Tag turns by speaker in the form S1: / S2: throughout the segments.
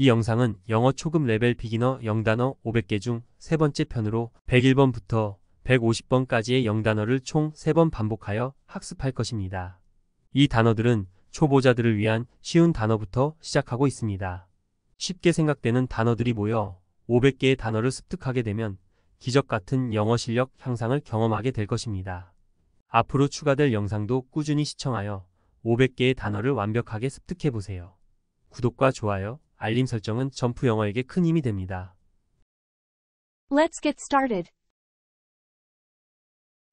S1: 이 영상은 영어 초급 레벨 비기너 영단어 500개 중 세 번째 편으로 101번부터 150번까지의 영단어를 총 3번 반복하여 학습할 것입니다. 이 단어들은 초보자들을 위한 쉬운 단어부터 시작하고 있습니다. 쉽게 생각되는 단어들이 모여 500개의 단어를 습득하게 되면 기적 같은 영어 실력 향상을 경험하게 될 것입니다. 앞으로 추가될 영상도 꾸준히 시청하여 500개의 단어를 완벽하게 습득해 보세요. 구독과 좋아요, 알림 설정은 점프 영어에게 큰 힘이 됩니다.
S2: Let's get started.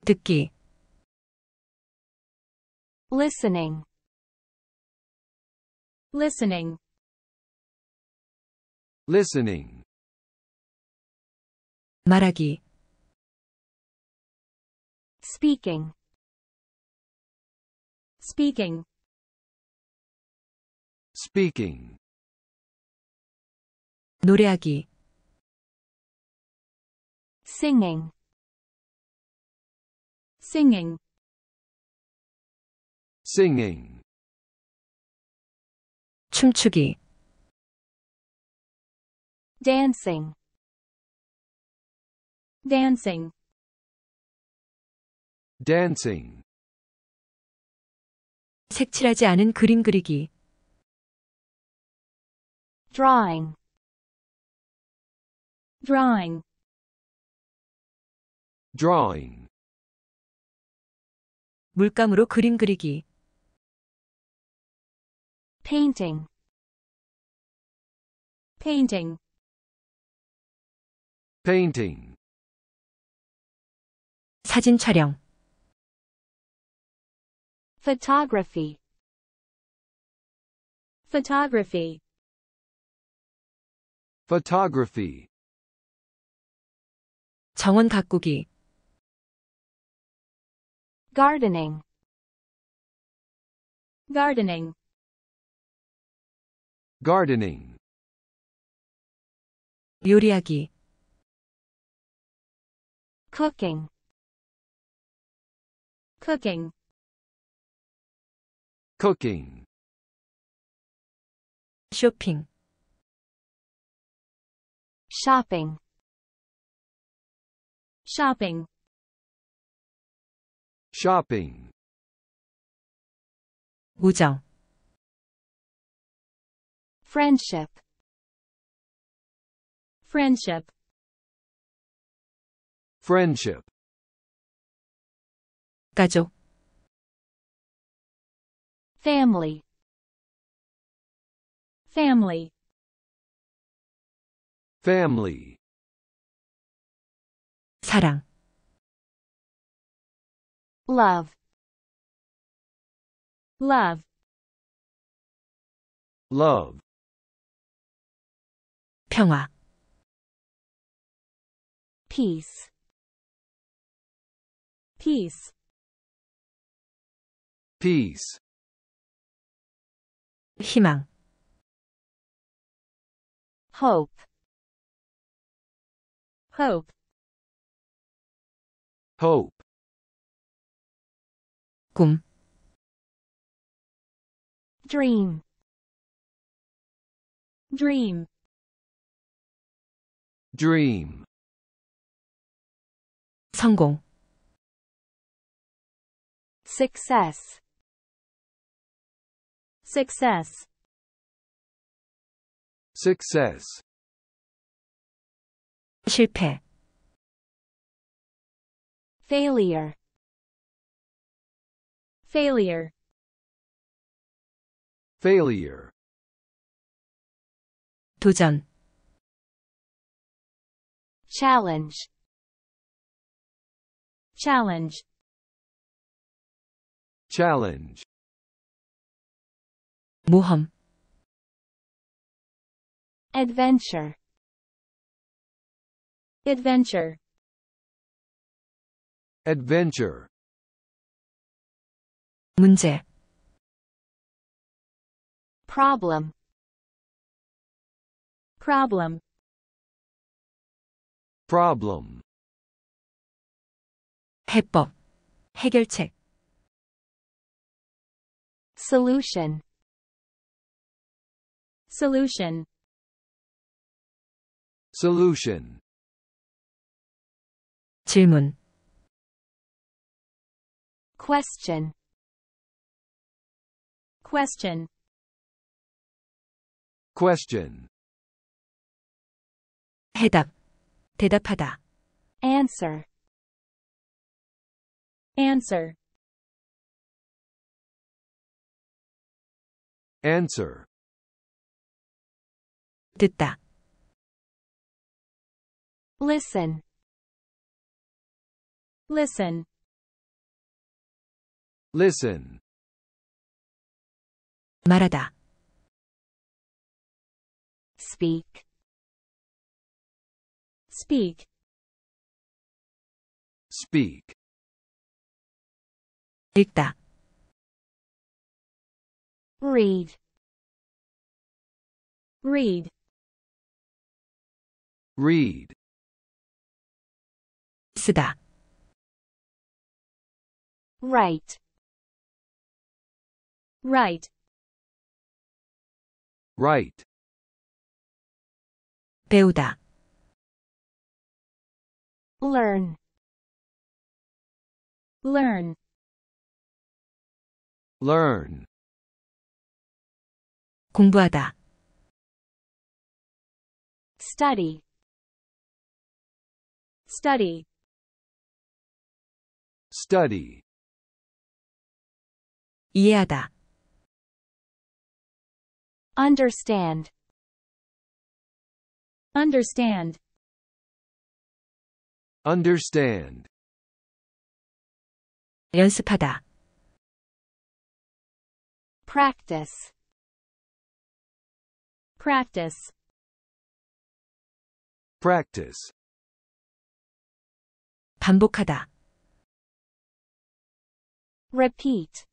S3: 듣기,
S2: Listening. Listening.
S4: listening,
S3: 말하기,
S2: Speaking. Speaking.
S4: speaking,
S3: 노래하기,
S2: Singing. Singing.
S4: singing,
S3: 춤추기,
S2: Dancing. Dancing.
S4: dancing,
S3: 색칠하지 않은 그림 그리기,
S2: Drawing. Drawing.
S4: drawing,
S3: 물감으로 그림 그리기,
S2: Painting. Painting.
S4: painting,
S3: 사진 촬영,
S2: Photography. Photography.
S4: photography,
S3: 정원 가꾸기,
S2: Gardening. Gardening.
S4: gardening,
S3: 요리하기,
S2: Cooking. Cooking.
S4: cooking,
S3: 쇼핑,
S2: Shopping. Shopping.
S4: shopping,
S3: 우정,
S2: Friendship. Friendship.
S4: friendship,
S3: 가족,
S2: Family. Family.
S4: family,
S3: 사랑,
S2: Love. Love.
S4: love,
S3: 평화,
S2: Peace. Peace.
S4: peace,
S3: 희망,
S2: Hope. Hope.
S4: hope,
S3: 꿈,
S2: Dream. Dream.
S4: dream,
S3: 성공,
S2: Success. Success.
S4: success,
S3: 실패,
S2: Failure. Failure.
S4: failure,
S3: 도전,
S2: Challenge. Challenge.
S4: challenge,
S3: 모험,
S2: Adventure. Adventure.
S4: adventure,
S3: 문제,
S2: Problem. Problem.
S4: problem,
S3: 해법, 해결책,
S2: Solution. Solution.
S4: Solution.
S3: 질문,
S2: question, question,
S4: Question.
S3: 해답, 대답하다,
S2: answer, answer,
S4: Answer.
S3: 듣다,
S2: listen, listen,
S4: Listen.
S3: 말하다,
S2: speak, speak,
S4: Speak.
S3: 읽다,
S2: read, read,
S4: Read.
S3: 쓰다,
S2: write, write.
S4: Write.
S3: 배우다
S2: learn. Learn.
S4: Learn.
S3: 공부하다
S2: study. Study.
S4: Study.
S3: 이해하다
S2: understand, understand,
S4: Understand.
S3: 연습하다,
S2: practice, practice,
S4: Practice.
S3: 반복하다,
S2: repeat,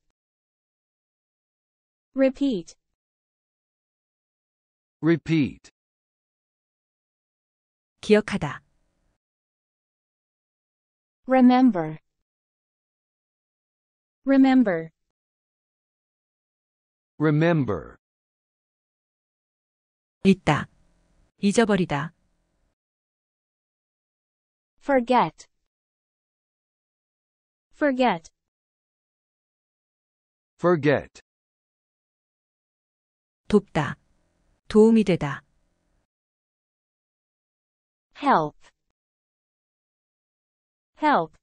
S2: repeat,
S4: Repeat.
S3: 기억하다,
S2: remember, remember,
S4: Remember.
S3: 잊다, 잊어버리다,
S2: forget, forget,
S4: Forget.
S3: 돕다, 도움이 되다,
S2: help, help,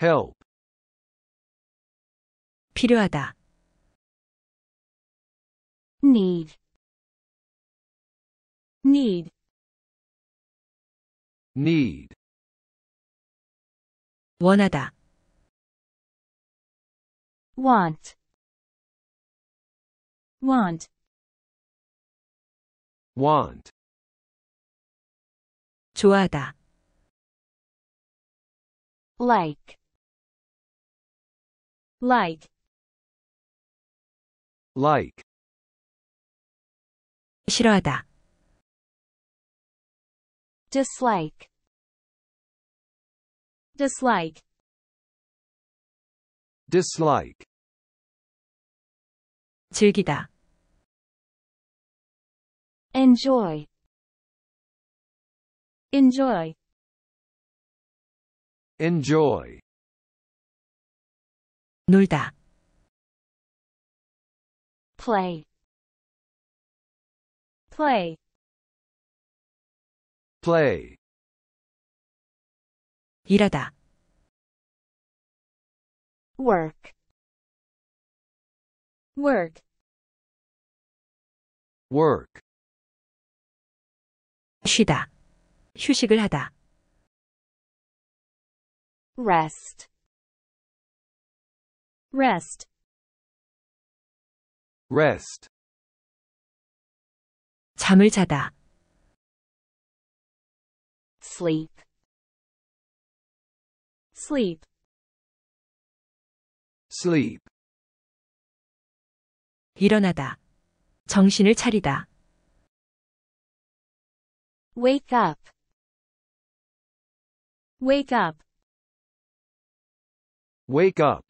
S4: Help.
S3: 필요하다,
S2: need, need,
S4: Need.
S3: 원하다,
S2: want, want,
S4: Want.
S3: 좋아하다,
S2: like, like,
S4: Like.
S3: 싫어하다,
S2: dislike, dislike,
S4: Dislike.
S3: 즐기다,
S2: enjoy, enjoy,
S4: Enjoy.
S3: 놀다,
S2: play, play,
S4: Play.
S3: 일하다,
S2: work, work,
S4: Work.
S3: 쉬다, 휴식을 하다,
S2: rest, rest,
S4: Rest.
S3: 잠을 자다,
S2: sleep, sleep,
S4: Sleep.
S3: 일어나다, 정신을 차리다,
S2: wake up, wake up,
S4: Wake up.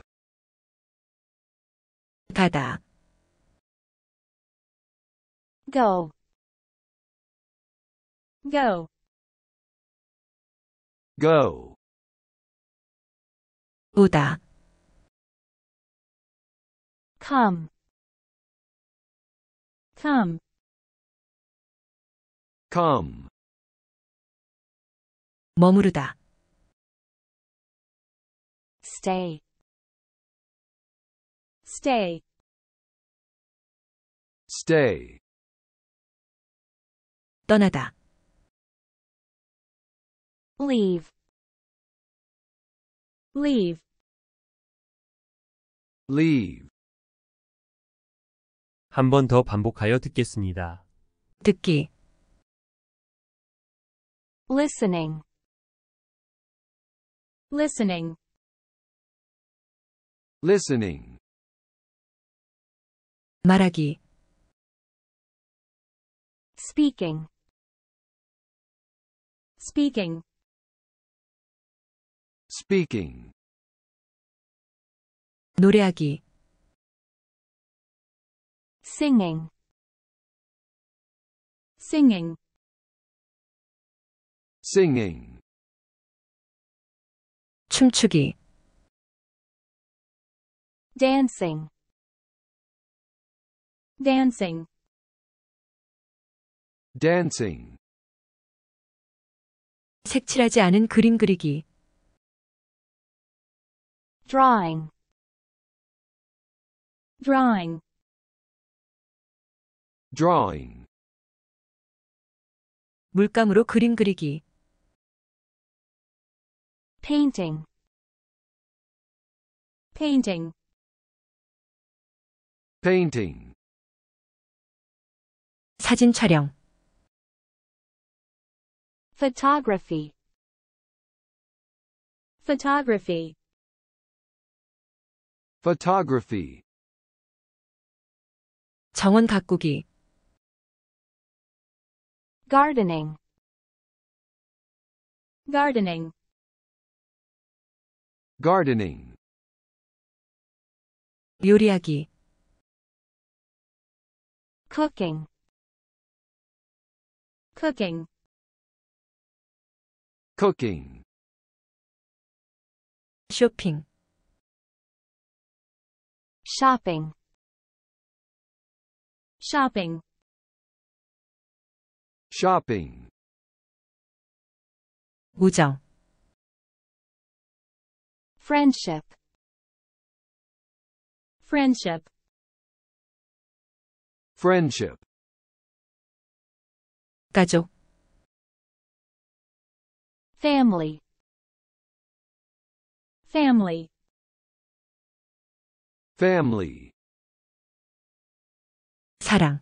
S3: 가다,
S2: go, Go.
S4: Go.
S3: 오다.
S2: Come. Come.
S4: Come.
S3: 머무르다.
S2: Stay. Stay.
S4: Stay.
S3: 떠나다.
S2: Leave. Leave.
S4: Leave.
S1: 한 번 더 반복하여 듣겠습니다.
S3: 듣기.
S2: Listening. Listening.
S4: Listening.
S3: 말하기.
S2: Speaking. Speaking.
S4: Speaking.
S3: 노래하기.
S2: Singing. Singing.
S4: Singing.
S3: 춤추기.
S2: Dancing. Dancing.
S4: Dancing.
S3: 색칠하지 않은 그림 그리기.
S2: Drawing. Drawing.
S4: Drawing.
S3: 물감으로 그림 그리기.
S2: Painting. Painting.
S4: Painting.
S3: 사진 촬영.
S2: Photography. Photography.
S4: Photography.
S3: 정원 가꾸기.
S2: Gardening. Gardening.
S4: Gardening.
S3: 요리하기.
S2: Cooking. Cooking.
S4: Cooking.
S3: 쇼핑.
S2: Shopping. Shopping.
S4: Shopping.
S3: 우정.
S2: Friendship. Friendship.
S4: Friendship.
S3: 가족.
S2: Family. Family.
S4: Family.
S3: 사랑.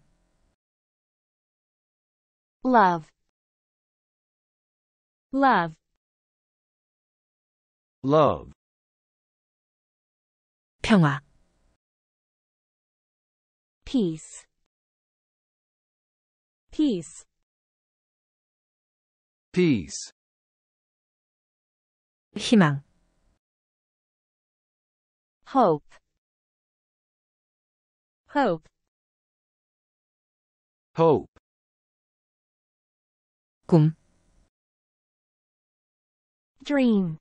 S2: Love. Love.
S4: Love.
S3: 평화.
S2: Peace. Peace.
S4: Peace.
S3: 희망.
S2: Hope. Hope.
S4: Hope.
S3: 꿈.
S2: Dream.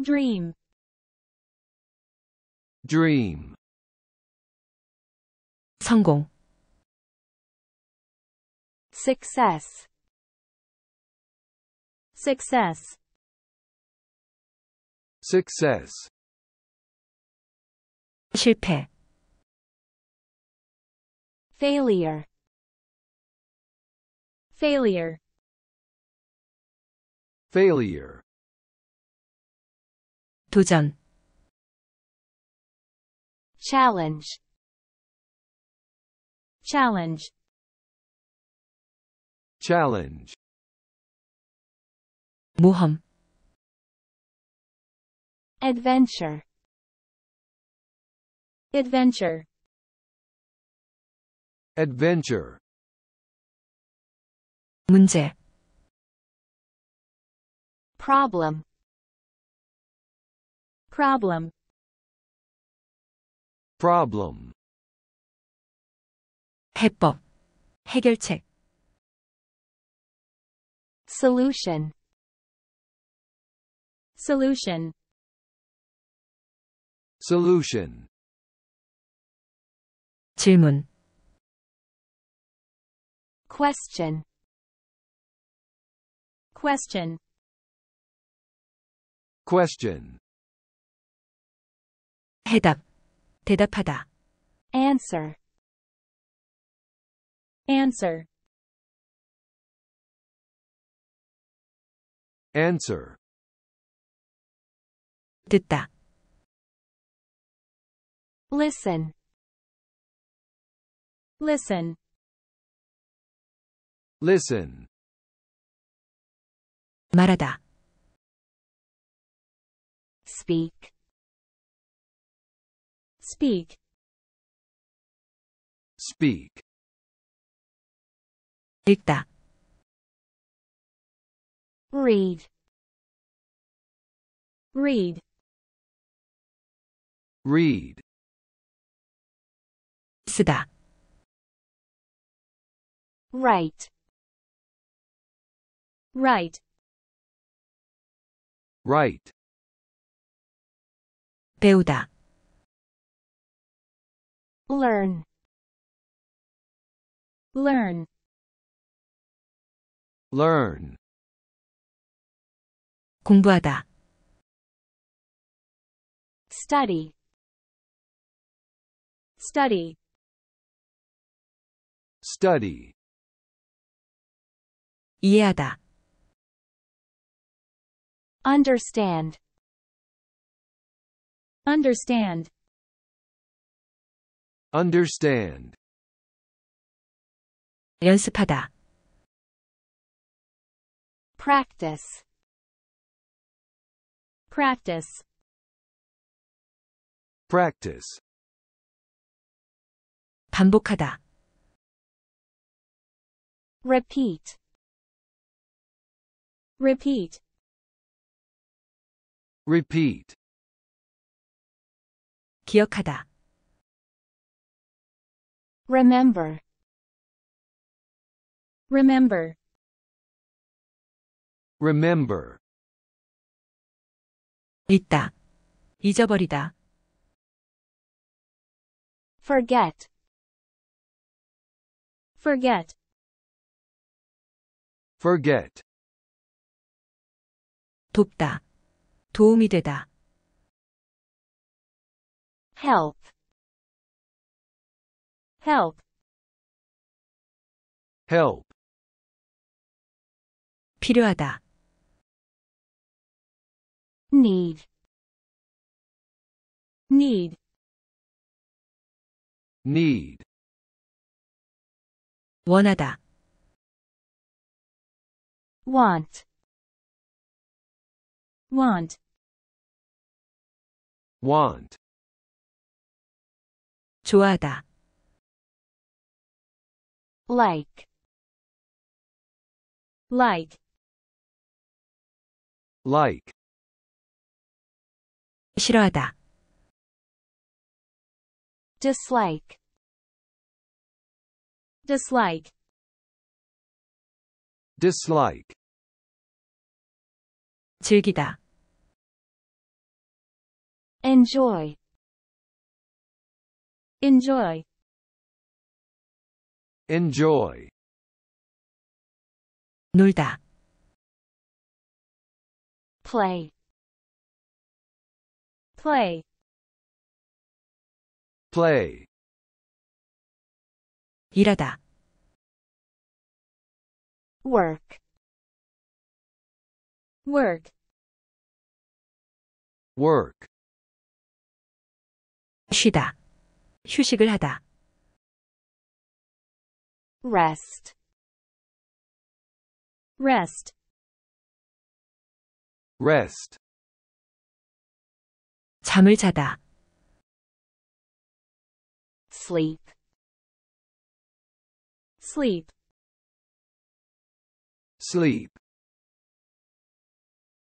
S2: Dream.
S4: Dream.
S3: 성공.
S2: Success. Success.
S4: Success.
S3: 실패.
S2: Failure. Failure.
S4: Failure.
S3: 도전.
S2: challenge. Challenge.
S4: Challenge.
S3: مهم
S2: adventure. Adventure.
S4: Adventure.
S3: 문제
S2: problem. Problem
S4: Problem.
S3: 해법. 해결책.
S2: Solution. Solution.
S4: Solution.
S3: 질문,
S2: Question. Question.
S4: Question.
S3: 해답, 대답하다,
S2: Answer. Answer.
S4: Answer.
S3: 듣다,
S2: Listen. Listen.
S4: Listen.
S3: 말하다,
S2: Speak. Speak.
S4: Speak.
S3: 읽다,
S2: Read. Read.
S4: Read.
S3: 쓰다,
S2: Write. Write.
S4: Write.
S3: 배우다,
S2: Learn. Learn.
S4: Learn.
S3: 공부하다,
S2: Study. Study.
S4: Study.
S3: 이해하다,
S2: Understand. Understand.
S4: Understand.
S3: 연습하다,
S2: Practice. Practice.
S4: Practice.
S3: 반복하다,
S2: Repeat. Repeat.
S4: Repeat.
S3: 기억하다,
S2: Remember. Remember.
S4: Remember.
S3: 잊다, 잊어버리다,
S2: Forget. Forget.
S4: Forget.
S3: 돕다, 도움이 되다,
S2: Help. Help.
S4: Help.
S3: 필요하다,
S2: Need. Need.
S4: Need.
S3: 원하다,
S2: Want. Want.
S4: Want.
S3: 좋아하다,
S2: Like. Like.
S4: Like.
S3: 싫어하다,
S2: Dislike. Dislike.
S4: Dislike.
S3: 즐기다,
S2: Enjoy. Enjoy.
S4: Enjoy.
S3: 놀다,
S2: Play. Play.
S4: Play.
S3: 일하다,
S2: Work. Work.
S4: Work.
S3: 쉬다, 휴식을 하다,
S2: Rest. Rest.
S4: Rest.
S3: 잠을 자다,
S2: Sleep. Sleep.
S4: Sleep.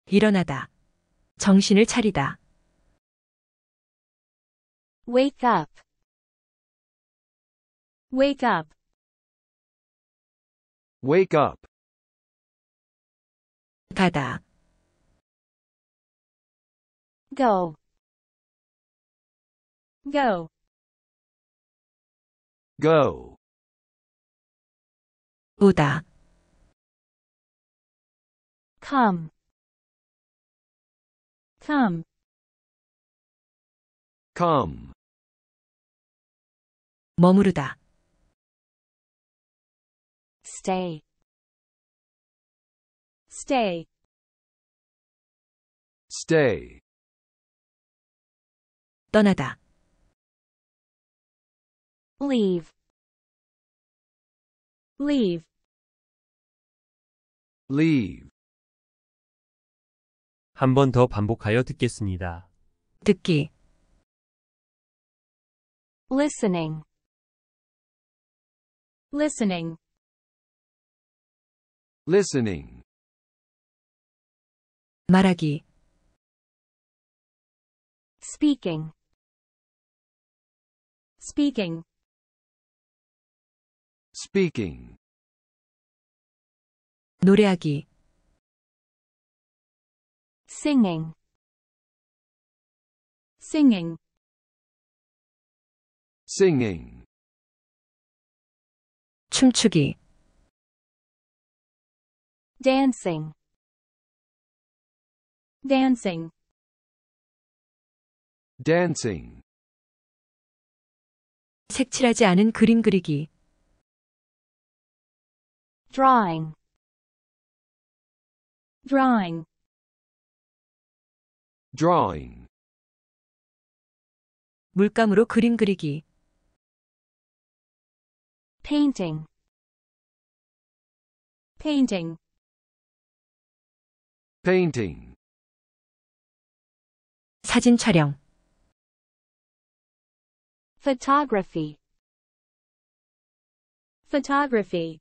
S3: 일어나다, 정신을 차리다,
S2: Wake up. Wake up.
S4: Wake up.
S3: 가다.
S2: Go. Go.
S4: Go.
S3: 오다.
S2: Come. Come.
S4: Come.
S3: 머무르다.
S2: Stay. Stay.
S4: Stay.
S3: 떠나다.
S2: Leave. Leave.
S4: Leave.
S1: 한 번 더 반복하여 듣겠습니다.
S3: 듣기.
S2: Listening. Listening.
S4: Listening.
S3: 말하기.
S2: Speaking. Speaking.
S4: Speaking.
S3: 노래하기.
S2: Singing. Singing.
S4: Singing.
S3: 춤추기.
S2: Dancing. Dancing.
S4: Dancing.
S3: 색칠하지 않은 그림 그리기.
S2: Drawing. Drawing.
S4: Drawing.
S3: 물감으로 그림 그리기.
S2: Painting. Painting.
S4: Painting.
S3: 사진 촬영.
S2: Photography. Photography.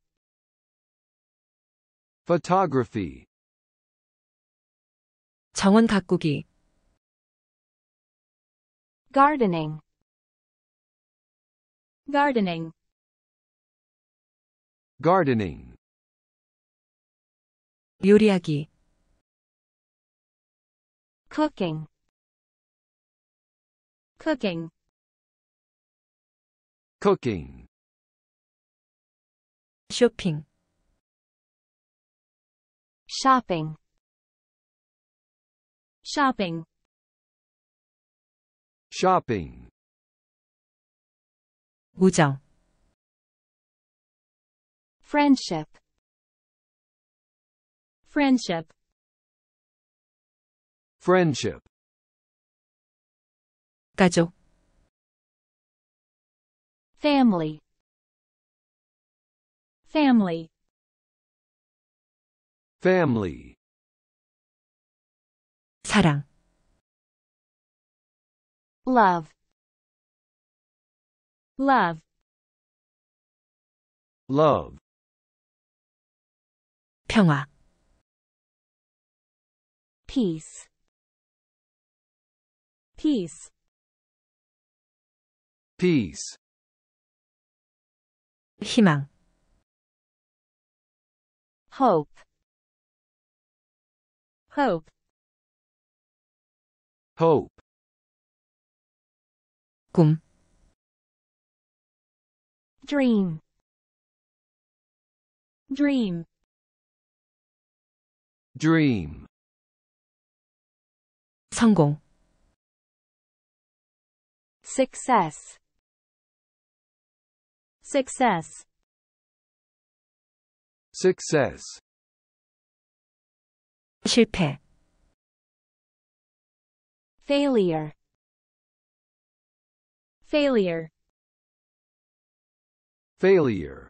S4: Photography.
S3: 정원 가꾸기.
S2: Gardening. Gardening.
S4: Gardening.
S3: 요리하기.
S2: Cooking. Cooking.
S4: Cooking.
S3: 쇼핑.
S2: Shopping. Shopping.
S4: Shopping.
S3: 우정.
S2: Friendship. Friendship.
S4: Friendship.
S3: 가족.
S2: Family. Family.
S4: Family.
S3: 사랑.
S2: Love. Love.
S4: Love.
S3: 평화.
S2: Peace. Peace.
S4: Peace.
S3: 희망.
S2: Hope. Hope.
S4: Hope.
S3: 꿈.
S2: Dream. Dream.
S4: Dream.
S3: 성공.
S2: Success. Success.
S4: Success.
S3: 실패.
S2: Failure. Failure.
S4: Failure.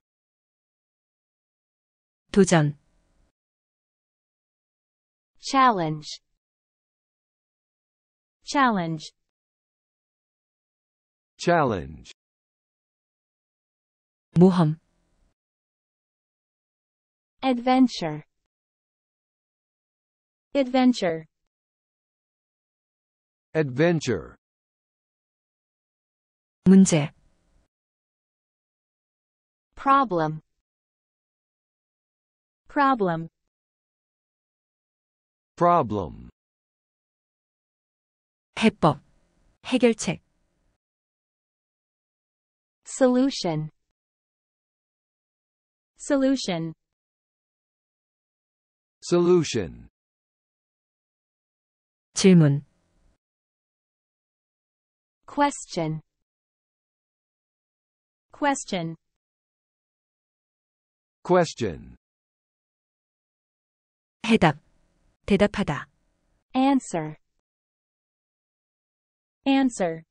S3: 도전.
S2: Challenge. Challenge.
S4: Challenge.
S3: 모험.
S2: Adventure. Adventure.
S4: Adventure.
S3: 문제.
S2: Problem. Problem.
S4: problem,
S3: 해법, 해결책,
S2: Solution. Solution.
S4: solution,
S3: 질문,
S2: Question. Question.
S4: question,
S3: 해답, 대답하다,
S2: Answer. Answer.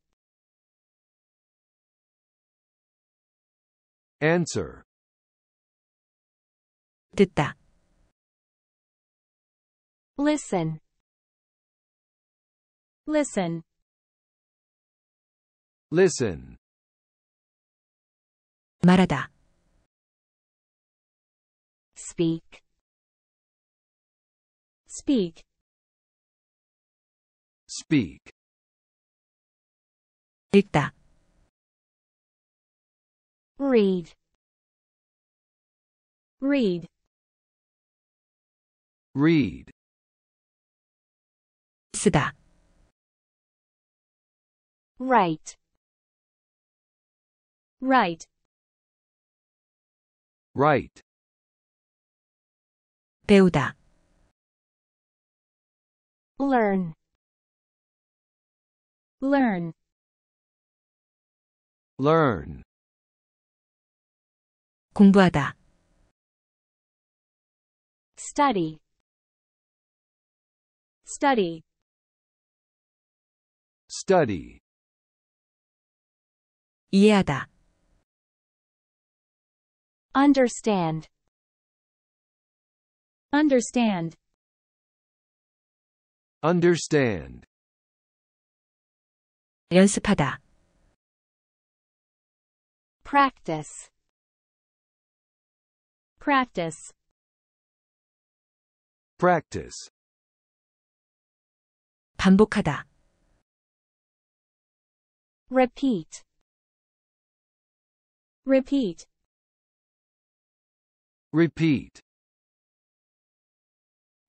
S4: answer,
S3: 듣다,
S2: Listen. Listen.
S4: listen,
S3: 말하다,
S2: Speak. Speak.
S4: speak,
S3: 읽다,
S2: Read. Read.
S4: read,
S3: 쓰다,
S2: Write. Write.
S4: write,
S3: 배우다,
S2: Learn. Learn.
S4: learn,
S3: 공부하다,
S2: Study. Study.
S4: study,
S3: 이해하다,
S2: Understand. Understand.
S4: understand,
S3: 연습하다,
S2: Practice. Practice.
S4: practice,
S3: 반복하다,
S2: Repeat. Repeat.
S4: repeat,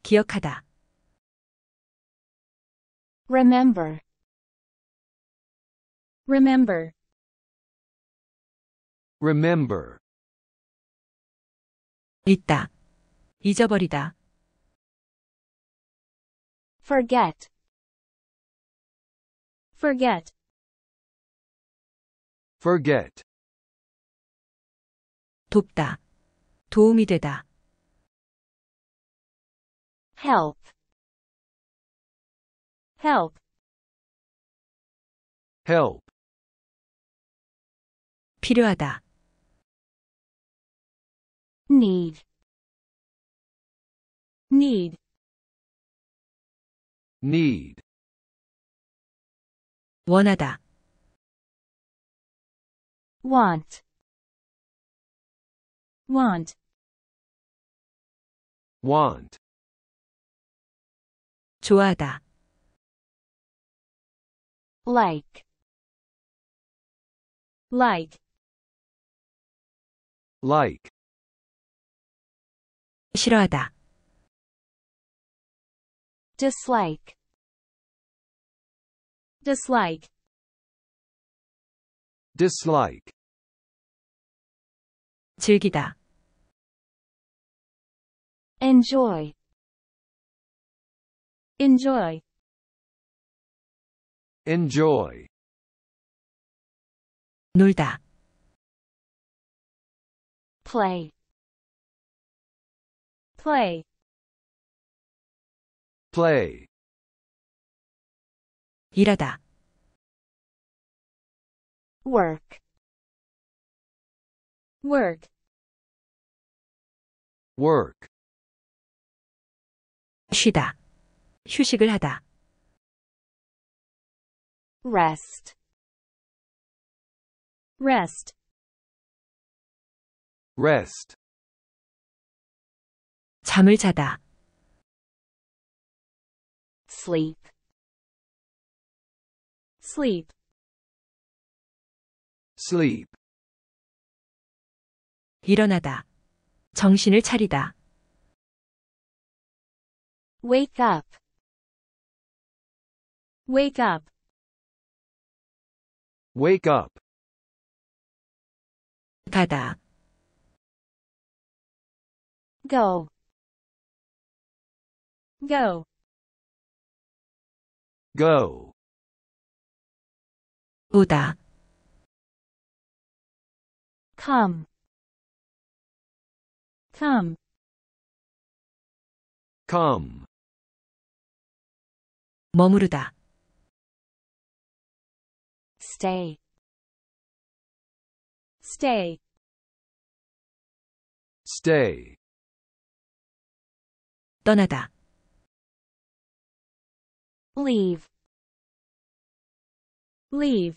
S3: 기억하다,
S2: Remember. Remember.
S4: remember,
S3: 잊다, 잊어버리다,
S2: Forget. Forget.
S4: forget,
S3: 돕다, 도움이 되다,
S2: Help. Help.
S4: help,
S3: 필요하다,
S2: Need. Need.
S4: need,
S3: 원하다,
S2: Want. Want.
S4: want,
S3: 좋아하다,
S2: Like. Like.
S4: like,
S3: 싫어하다,
S2: Dislike. Dislike.
S4: dislike,
S3: 즐기다,
S2: Enjoy. Enjoy.
S4: enjoy,
S3: 놀다,
S2: Play. Play.
S4: play,
S3: 일하다,
S2: Work. Work.
S4: work,
S3: 쉬다, 휴식을 하다,
S2: Rest. Rest.
S4: rest,
S3: 잠을 자다,
S2: Sleep. Sleep.
S4: sleep,
S3: 일어나다, 정신을 차리다,
S2: Wake up. Wake up.
S4: Wake up.
S3: 가다.
S2: Go. Go.
S4: Go.
S3: 오다.
S2: Come. Come.
S4: Come.
S3: 머무르다.
S2: Stay. Stay.
S4: Stay.
S3: 떠나다.
S2: Leave. Leave.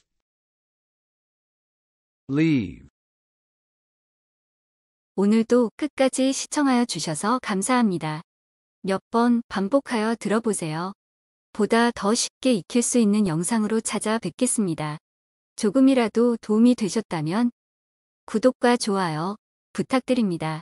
S4: Leave.
S5: 오늘도 끝까지 시청하여 주셔서 감사합니다. 몇 번 반복하여 들어보세요. 보다 더 쉽게 익힐 수 있는 영상으로 찾아뵙겠습니다. 조금이라도 도움이 되셨다면 구독과 좋아요 부탁드립니다.